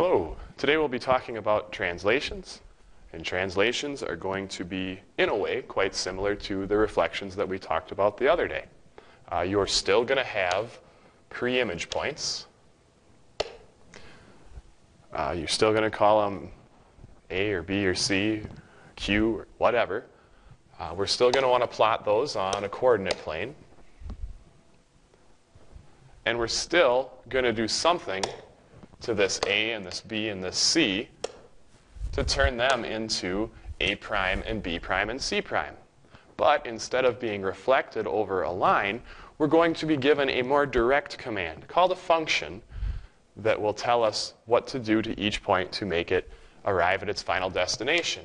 Hello. Today we'll be talking about translations. And translations are going to be, in a way, quite similar to the reflections that we talked about the other day. Uh, you're still going to have pre-image points. Uh, you're still going to call them A or B or C, Q, or whatever. Uh, we're still going to want to plot those on a coordinate plane. And we're still going to do something to this A and this B and this C to turn them into A prime and B prime and C prime. But instead of being reflected over a line, we're going to be given a more direct command called a function that will tell us what to do to each point to make it arrive at its final destination.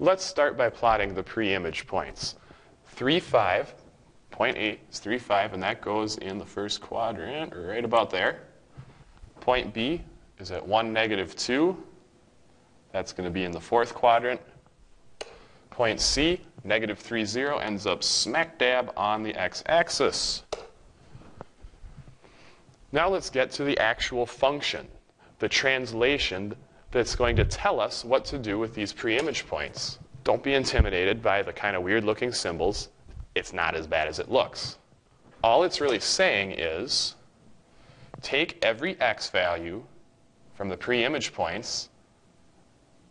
Let's start by plotting the pre-image points. 3, 5, point 8 is 3, 5, and that goes in the first quadrant, right about there. Point B is at 1, negative 2. That's going to be in the fourth quadrant. Point C, negative 3, 0, ends up smack dab on the x-axis. Now let's get to the actual function, the translation that's going to tell us what to do with these pre-image points. Don't be intimidated by the kind of weird looking symbols. It's not as bad as it looks. All it's really saying is take every x value from the pre-image points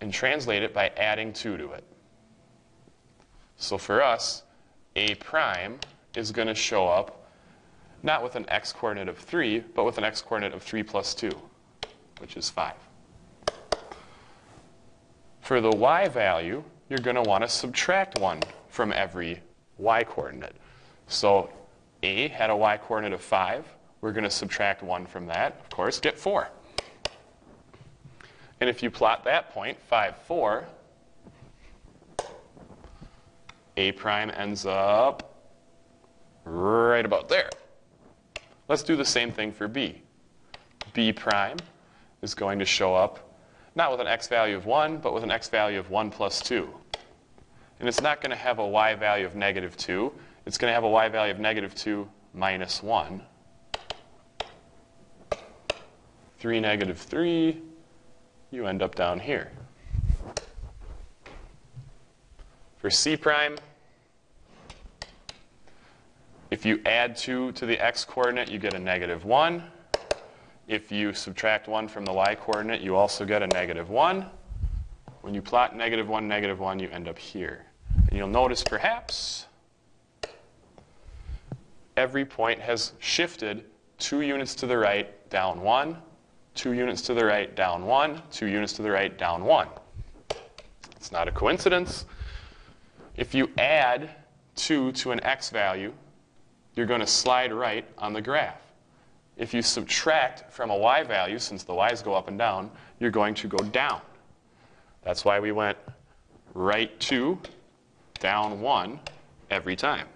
and translate it by adding 2 to it. So for us, a prime is going to show up not with an x coordinate of 3, but with an x coordinate of 3 plus 2, which is 5. For the y value, you're going to want to subtract 1 from every y coordinate. So a had a y coordinate of 5. We're going to subtract 1 from that, of course, get 4. And if you plot that point, 5, 4, a prime ends up right about there. Let's do the same thing for b. b prime is going to show up not with an x value of 1, but with an x value of 1 plus 2. And it's not going to have a y value of negative 2. It's going to have a y value of negative 2 minus 1. 3, negative 3, you end up down here. For c prime, if you add 2 to the x coordinate, you get a negative 1. If you subtract 1 from the y coordinate, you also get a negative 1. When you plot negative 1, negative 1, you end up here. And you'll notice perhaps every point has shifted 2 units to the right, down 1, 2 units to the right, down 1, 2 units to the right, down 1. It's not a coincidence. If you add 2 to an x value, you're going to slide right on the graph. If you subtract from a y value, since the y's go up and down, you're going to go down. That's why we went right 2, down 1 every time.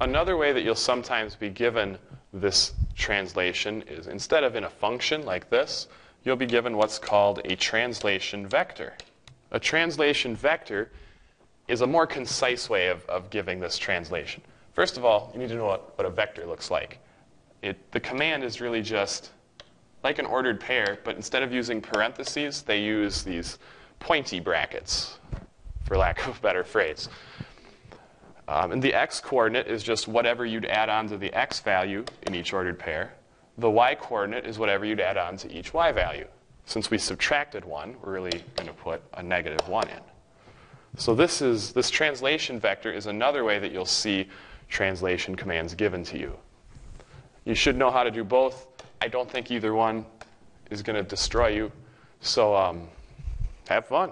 Another way that you'll sometimes be given this translation is instead of in a function like this, you'll be given what's called a translation vector. A translation vector is a more concise way of, of giving this translation. First of all, you need to know what, what a vector looks like. It, the command is really just like an ordered pair, but instead of using parentheses, they use these pointy brackets, for lack of a better phrase. Um, and the x coordinate is just whatever you'd add on to the x value in each ordered pair. The y coordinate is whatever you'd add on to each y value. Since we subtracted one, we're really going to put a negative 1 in. So this is this translation vector is another way that you'll see translation commands given to you. You should know how to do both. I don't think either one is going to destroy you. So um, have fun.